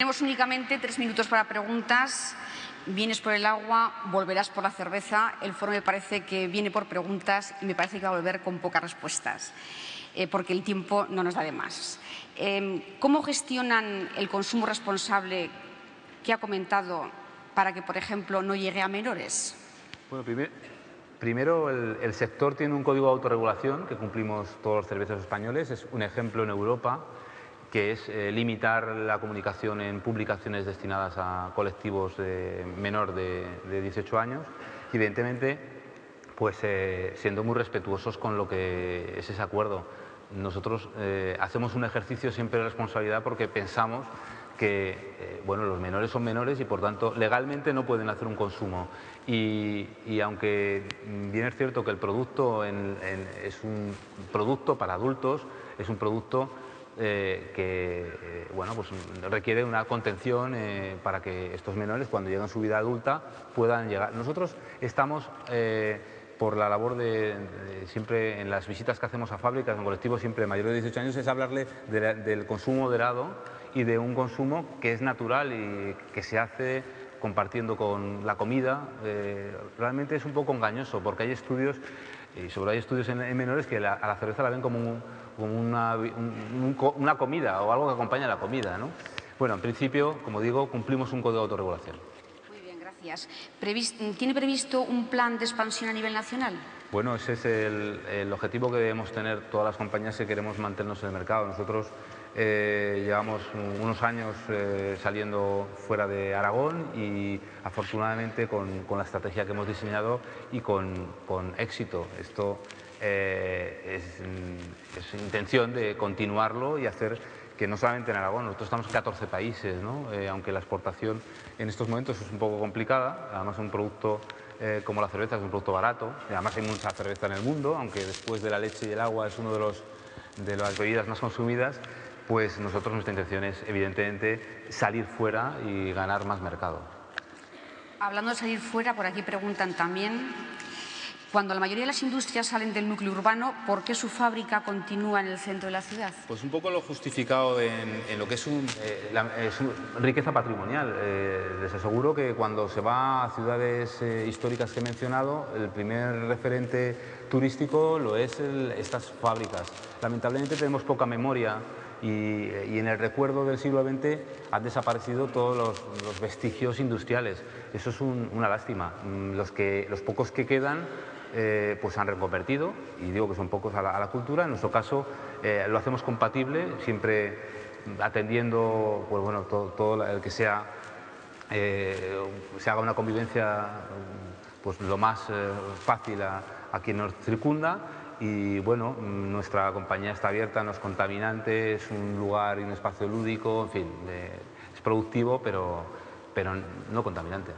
Tenemos únicamente tres minutos para preguntas. Vienes por el agua, volverás por la cerveza. El foro me parece que viene por preguntas y me parece que va a volver con pocas respuestas, eh, porque el tiempo no nos da de más. Em, ¿Cómo gestionan el consumo responsable que ha comentado para que, por ejemplo, no llegue a menores? Bueno, primero, el, el, sector tiene un código de autorregulación que cumplimos todos los cerveceros españoles. Es un ejemplo en Europa que es eh, limitar la comunicación en publicaciones destinadas a colectivos de menor de, 18 años evidentemente pues eh, siendo muy respetuosos con lo que es ese acuerdo. Nosotros eh, hacemos un ejercicio siempre de responsabilidad porque pensamos que bueno, los menores son menores y por tanto legalmente no pueden hacer un consumo. Y, aunque bien es cierto que el producto es un producto para adultos, es un producto eh, que eh, bueno, pues requiere una contención eh, para que estos menores, cuando lleguen a su vida adulta, puedan llegar. Nosotros estamos, por la labor de, siempre en las visitas que hacemos a fábricas, en colectivos siempre mayores de 18 años, es hablarle del consumo moderado y de un consumo que es natural y que se hace compartiendo con la comida. realmente es un poco engañoso porque hay estudios, y sobre hay estudios en, menores que a la cerveza la ven como un como una, una, comida o algo que acompaña a la comida. ¿no? Bueno, en principio, como digo, cumplimos un código de autorregulación. Muy bien, gracias. ¿Tiene previsto un plan de expansión a nivel nacional? Bueno, ese es el, objetivo que debemos tener todas las compañías si queremos mantenernos en el mercado. Nosotros eh, llevamos unos años eh, saliendo fuera de Aragón y afortunadamente con, con, la estrategia que hemos diseñado y con, con éxito. Esto eh, es, intención de continuarlo y hacer que no solamente en Aragón, nosotros estamos en 14 países, ¿no? Eh, aunque la exportación en estos momentos es un poco complicada, además un producto eh, como la cerveza es un producto barato, además hay mucha cerveza en el mundo, aunque después de la leche y el agua es uno de, los, de las bebidas más consumidas, pues nosotros nuestra intención es evidentemente salir fuera y ganar más mercado. Hablando de salir fuera, por aquí preguntan también cuando la mayoría de las industrias salen del núcleo urbano, ¿por qué su fábrica continúa en el centro de la ciudad? Pues un poco lo justificado en, lo que es, un, eh, riqueza patrimonial. Eh, les aseguro que cuando se va a ciudades eh, históricas que he mencionado, el primer referente turístico lo es estas fábricas. Lamentablemente tenemos poca memoria y, en el recuerdo del siglo XX han desaparecido todos los, vestigios industriales. Eso es una lástima. Mm, los pocos que quedan eh, pues han reconvertido, y digo que son pocos a la, cultura. En nuestro caso eh, lo hacemos compatible, siempre atendiendo pues bueno, todo, el que sea, eh, se haga una convivencia pues lo más fácil a, a quien nos circunda y bueno, nuestra compañía está abierta, no es contaminante, es un lugar y un espacio lúdico, en fin, es productivo pero, pero no contaminante.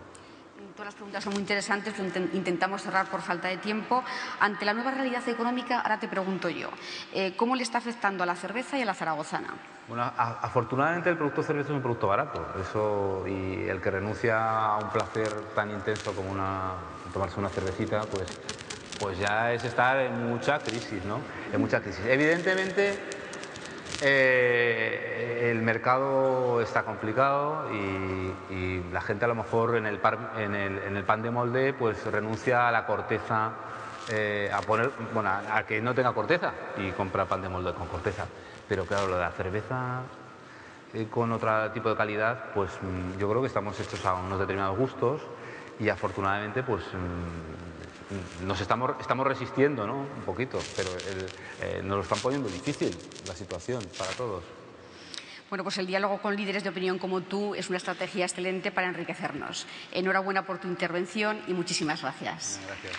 Las preguntas son muy interesantes, intentamos cerrar por falta de tiempo. Ante la nueva realidad económica, ahora te pregunto yo, eh, ¿cómo le está afectando a la cerveza y a la zaragozana? Bueno, afortunadamente el producto cerveza es un producto barato, eso y el que renuncia a un placer tan intenso como una, tomarse una cervecita, pues, pues ya es estar en mucha crisis, ¿no? En mucha crisis. Evidentemente eh, el mercado está complicado y, la gente a lo mejor en el, pan de molde pues renuncia a la corteza, eh, a poner, bueno, a, que no tenga corteza y compra pan de molde con corteza. Pero claro, lo de la cerveza eh, con otro tipo de calidad, pues mm, yo creo que estamos hechos a unos determinados gustos y afortunadamente pues mm, nos estamos, estamos resistiendo ¿no? un poquito, pero eh, nos lo están poniendo difícil la situación para todos. Bueno, pues el diálogo con líderes de opinión como tú es una estrategia excelente para enriquecernos. Enhorabuena por tu intervención y muchísimas gracias. Gracias.